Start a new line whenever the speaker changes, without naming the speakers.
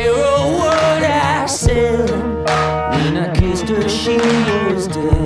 care a word I said. When I kissed her, she was dead.